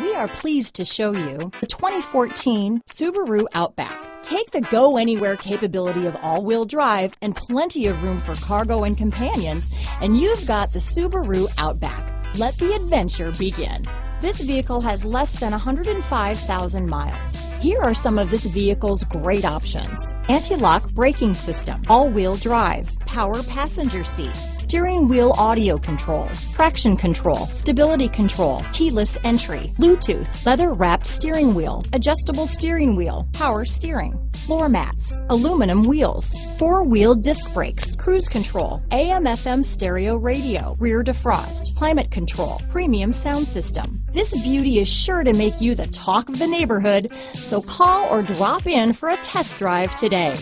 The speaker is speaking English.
We are pleased to show you the 2014 Subaru Outback. Take the go anywhere capability of all-wheel drive and plenty of room for cargo and companions, and you've got the Subaru Outback. Let the adventure begin. This vehicle has less than 105,000 miles. Here are some of this vehicle's great options. Anti-lock braking system, all-wheel drive, power passenger seat, steering wheel audio controls, traction control, stability control, keyless entry, Bluetooth, leather wrapped steering wheel, adjustable steering wheel, power steering, floor mats, aluminum wheels, four wheel disc brakes, cruise control, AM FM stereo radio, rear defrost, climate control, premium sound system. This beauty is sure to make you the talk of the neighborhood, so call or drop in for a test drive today.